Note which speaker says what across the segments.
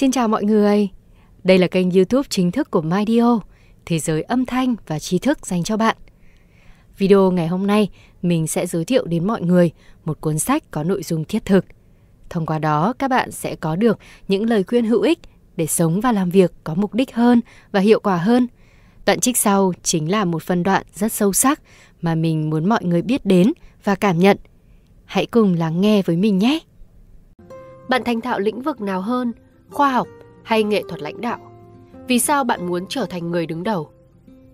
Speaker 1: Xin chào mọi người. Đây là kênh YouTube chính thức của MyDio, thế giới âm thanh và tri thức dành cho bạn. Video ngày hôm nay, mình sẽ giới thiệu đến mọi người một cuốn sách có nội dung thiết thực. Thông qua đó, các bạn sẽ có được những lời khuyên hữu ích để sống và làm việc có mục đích hơn và hiệu quả hơn. Đoạn trích sau chính là một phân đoạn rất sâu sắc mà mình muốn mọi người biết đến và cảm nhận. Hãy cùng lắng nghe với mình nhé. Bạn thành thạo lĩnh vực nào hơn, khoa học hay nghệ thuật lãnh đạo? Vì sao bạn muốn trở thành người đứng đầu?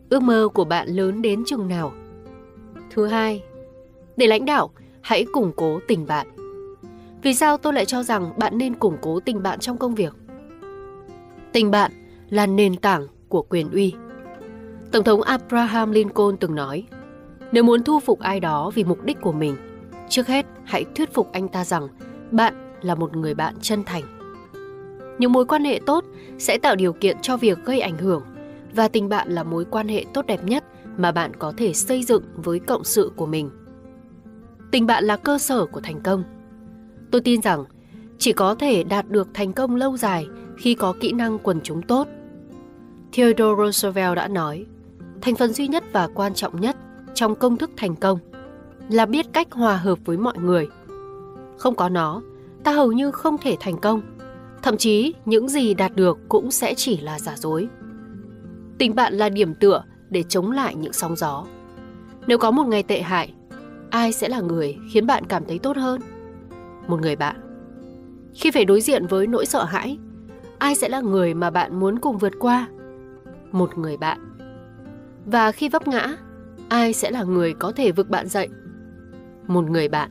Speaker 1: Ước mơ của bạn lớn đến chừng nào? Thứ hai, để lãnh đạo, hãy củng cố tình bạn. Vì sao tôi lại cho rằng bạn nên củng cố tình bạn trong công việc? Tình bạn là nền tảng của quyền uy. Tổng thống Abraham Lincoln từng nói, nếu muốn thu phục ai đó vì mục đích của mình, trước hết hãy thuyết phục anh ta rằng bạn là một người bạn chân thành. Những mối quan hệ tốt sẽ tạo điều kiện cho việc gây ảnh hưởng và tình bạn là mối quan hệ tốt đẹp nhất mà bạn có thể xây dựng với cộng sự của mình. Tình bạn là cơ sở của thành công. Tôi tin rằng chỉ có thể đạt được thành công lâu dài khi có kỹ năng quần chúng tốt. Theodore Roosevelt đã nói, thành phần duy nhất và quan trọng nhất trong công thức thành công là biết cách hòa hợp với mọi người. Không có nó, ta hầu như không thể thành công. Thậm chí những gì đạt được cũng sẽ chỉ là giả dối. Tình bạn là điểm tựa để chống lại những sóng gió. Nếu có một ngày tệ hại, ai sẽ là người khiến bạn cảm thấy tốt hơn? Một người bạn. Khi phải đối diện với nỗi sợ hãi, ai sẽ là người mà bạn muốn cùng vượt qua? Một người bạn. Và khi vấp ngã, ai sẽ là người có thể vực bạn dậy? Một người bạn.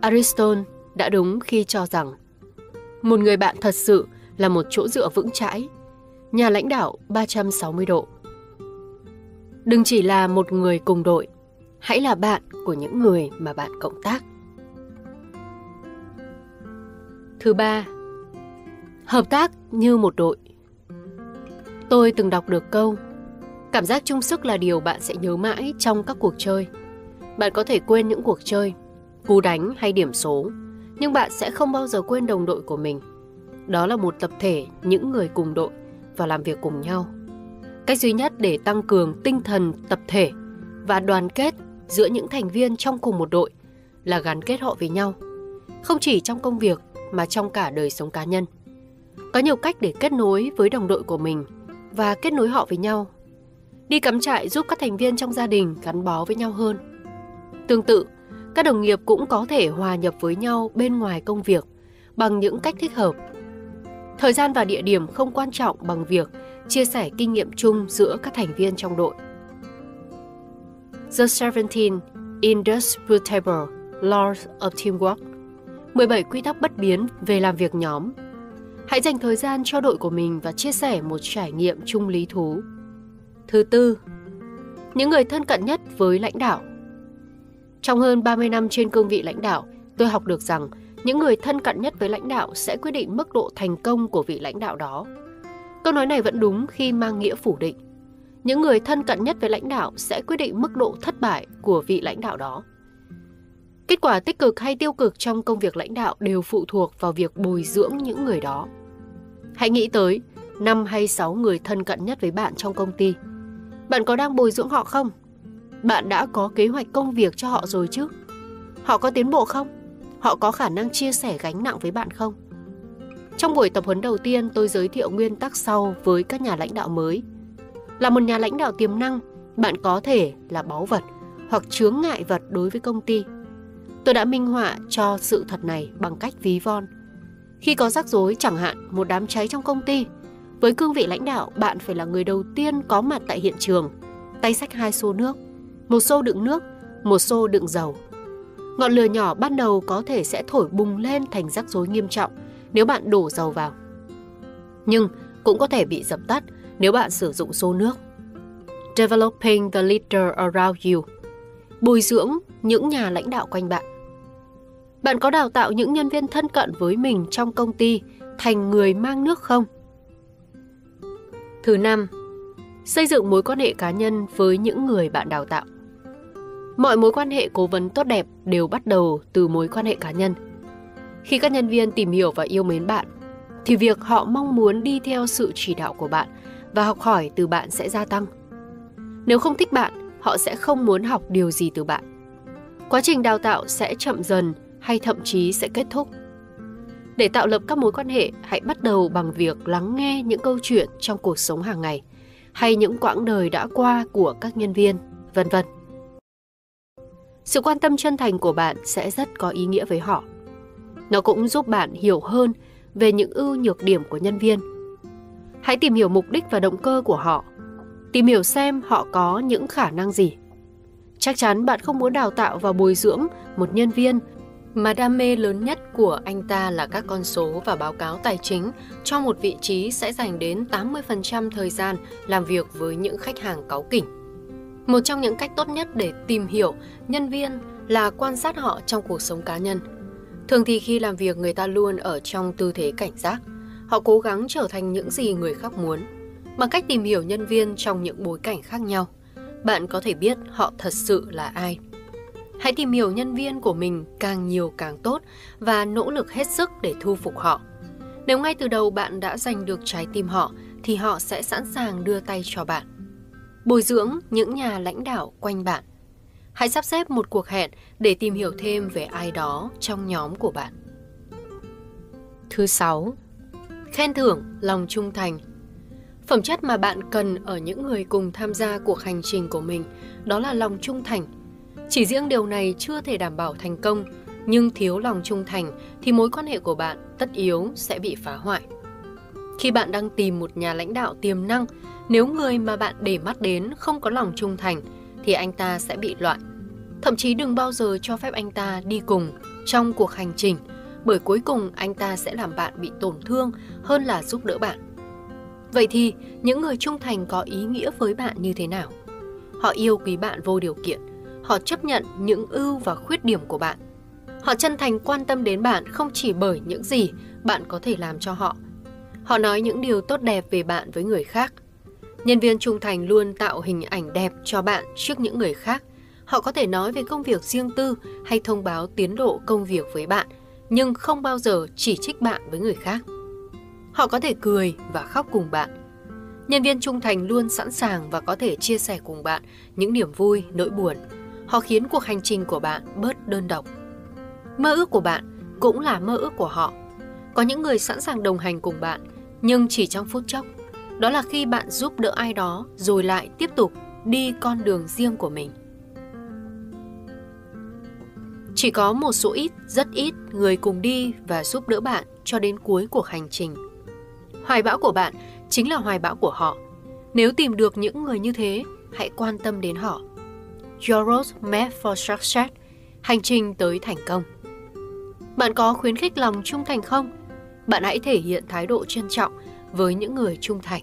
Speaker 1: Aristotle đã đúng khi cho rằng một người bạn thật sự là một chỗ dựa vững chãi, nhà lãnh đạo 360 độ. Đừng chỉ là một người cùng đội, hãy là bạn của những người mà bạn cộng tác. Thứ ba, hợp tác như một đội. Tôi từng đọc được câu Cảm giác chung sức là điều bạn sẽ nhớ mãi trong các cuộc chơi. Bạn có thể quên những cuộc chơi, cú đánh hay điểm số, nhưng bạn sẽ không bao giờ quên đồng đội của mình. Đó là một tập thể những người cùng đội và làm việc cùng nhau. Cách duy nhất để tăng cường tinh thần tập thể và đoàn kết giữa những thành viên trong cùng một đội là gắn kết họ với nhau, không chỉ trong công việc mà trong cả đời sống cá nhân. Có nhiều cách để kết nối với đồng đội của mình và kết nối họ với nhau. Đi cắm trại giúp các thành viên trong gia đình gắn bó với nhau hơn. Tương tự, các đồng nghiệp cũng có thể hòa nhập với nhau bên ngoài công việc bằng những cách thích hợp. Thời gian và địa điểm không quan trọng bằng việc chia sẻ kinh nghiệm chung giữa các thành viên trong đội. The 17 Indisputable Laws of Teamwork 17 quy tắc bất biến về làm việc nhóm. Hãy dành thời gian cho đội của mình và chia sẻ một trải nghiệm chung lý thú. Thứ tư, những người thân cận nhất với lãnh đạo. Trong hơn 30 năm trên cương vị lãnh đạo, tôi học được rằng những người thân cận nhất với lãnh đạo sẽ quyết định mức độ thành công của vị lãnh đạo đó. Câu nói này vẫn đúng khi mang nghĩa phủ định. Những người thân cận nhất với lãnh đạo sẽ quyết định mức độ thất bại của vị lãnh đạo đó. Kết quả tích cực hay tiêu cực trong công việc lãnh đạo đều phụ thuộc vào việc bồi dưỡng những người đó. Hãy nghĩ tới 5 hay 6 người thân cận nhất với bạn trong công ty. Bạn có đang bồi dưỡng họ không? Bạn đã có kế hoạch công việc cho họ rồi chứ? Họ có tiến bộ không? Họ có khả năng chia sẻ gánh nặng với bạn không? Trong buổi tập huấn đầu tiên, tôi giới thiệu nguyên tắc sau với các nhà lãnh đạo mới. Là một nhà lãnh đạo tiềm năng, bạn có thể là báu vật hoặc chướng ngại vật đối với công ty. Tôi đã minh họa cho sự thật này bằng cách ví von. Khi có rắc rối chẳng hạn một đám cháy trong công ty, với cương vị lãnh đạo bạn phải là người đầu tiên có mặt tại hiện trường, tay xách hai xô nước, một xô đựng nước, một xô đựng dầu. Ngọn lửa nhỏ ban đầu có thể sẽ thổi bùng lên thành rắc rối nghiêm trọng nếu bạn đổ dầu vào. Nhưng cũng có thể bị dập tắt nếu bạn sử dụng xô nước. Developing the leader around you. Bồi dưỡng những nhà lãnh đạo quanh bạn. Bạn có đào tạo những nhân viên thân cận với mình trong công ty thành người mang nước không? Thứ năm, xây dựng mối quan hệ cá nhân với những người bạn đào tạo. Mọi mối quan hệ cố vấn tốt đẹp đều bắt đầu từ mối quan hệ cá nhân. Khi các nhân viên tìm hiểu và yêu mến bạn, thì việc họ mong muốn đi theo sự chỉ đạo của bạn và học hỏi từ bạn sẽ gia tăng. Nếu không thích bạn, họ sẽ không muốn học điều gì từ bạn. Quá trình đào tạo sẽ chậm dần hay thậm chí sẽ kết thúc. Để tạo lập các mối quan hệ, hãy bắt đầu bằng việc lắng nghe những câu chuyện trong cuộc sống hàng ngày hay những quãng đời đã qua của các nhân viên, vân vân. Sự quan tâm chân thành của bạn sẽ rất có ý nghĩa với họ. Nó cũng giúp bạn hiểu hơn về những ưu nhược điểm của nhân viên. Hãy tìm hiểu mục đích và động cơ của họ. Tìm hiểu xem họ có những khả năng gì. Chắc chắn bạn không muốn đào tạo và bồi dưỡng một nhân viên, mà đam mê lớn nhất của anh ta là các con số và báo cáo tài chính cho một vị trí sẽ dành đến 80% thời gian làm việc với những khách hàng cáu kỉnh. Một trong những cách tốt nhất để tìm hiểu nhân viên là quan sát họ trong cuộc sống cá nhân. Thường thì khi làm việc người ta luôn ở trong tư thế cảnh giác. Họ cố gắng trở thành những gì người khác muốn. Bằng cách tìm hiểu nhân viên trong những bối cảnh khác nhau, bạn có thể biết họ thật sự là ai. Hãy tìm hiểu nhân viên của mình càng nhiều càng tốt và nỗ lực hết sức để thu phục họ. Nếu ngay từ đầu bạn đã giành được trái tim họ thì họ sẽ sẵn sàng đưa tay cho bạn. Bồi dưỡng những nhà lãnh đạo quanh bạn. Hãy sắp xếp một cuộc hẹn để tìm hiểu thêm về ai đó trong nhóm của bạn. Thứ sáu, khen thưởng lòng trung thành. Phẩm chất mà bạn cần ở những người cùng tham gia cuộc hành trình của mình đó là lòng trung thành – chỉ riêng điều này chưa thể đảm bảo thành công, nhưng thiếu lòng trung thành thì mối quan hệ của bạn tất yếu sẽ bị phá hoại. Khi bạn đang tìm một nhà lãnh đạo tiềm năng, nếu người mà bạn để mắt đến không có lòng trung thành thì anh ta sẽ bị loại. Thậm chí đừng bao giờ cho phép anh ta đi cùng trong cuộc hành trình, bởi cuối cùng anh ta sẽ làm bạn bị tổn thương hơn là giúp đỡ bạn. Vậy thì, những người trung thành có ý nghĩa với bạn như thế nào? Họ yêu quý bạn vô điều kiện, họ chấp nhận những ưu và khuyết điểm của bạn họ chân thành quan tâm đến bạn không chỉ bởi những gì bạn có thể làm cho họ họ nói những điều tốt đẹp về bạn với người khác. Nhân viên trung thành luôn tạo hình ảnh đẹp cho bạn trước những người khác. Họ có thể nói về công việc riêng tư hay thông báo tiến độ công việc với bạn nhưng không bao giờ chỉ trích bạn với người khác. Họ có thể cười và khóc cùng bạn. Nhân viên trung thành luôn sẵn sàng và có thể chia sẻ cùng bạn những niềm vui nỗi buồn. Họ khiến cuộc hành trình của bạn bớt đơn độc. Mơ ước của bạn cũng là mơ ước của họ. Có những người sẵn sàng đồng hành cùng bạn, nhưng chỉ trong phút chốc. Đó là khi bạn giúp đỡ ai đó rồi lại tiếp tục đi con đường riêng của mình. Chỉ có một số ít, rất ít người cùng đi và giúp đỡ bạn cho đến cuối cuộc hành trình. Hoài bão của bạn chính là hoài bão của họ. Nếu tìm được những người như thế, hãy quan tâm đến họ Your road map for success, hành trình tới thành công. Bạn có khuyến khích lòng trung thành không? Bạn hãy thể hiện thái độ trân trọng với những người trung thành.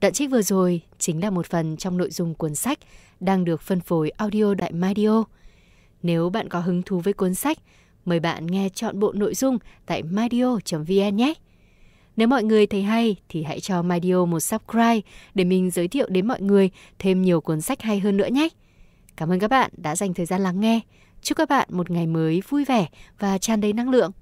Speaker 1: Đoạn trích vừa rồi chính là một phần trong nội dung cuốn sách đang được phân phối audio tại Mydio. Nếu bạn có hứng thú với cuốn sách, mời bạn nghe chọn bộ nội dung tại mydio.vn nhé. Nếu mọi người thấy hay thì hãy cho Mydio một subscribe để mình giới thiệu đến mọi người thêm nhiều cuốn sách hay hơn nữa nhé. Cảm ơn các bạn đã dành thời gian lắng nghe. Chúc các bạn một ngày mới vui vẻ và tràn đầy năng lượng.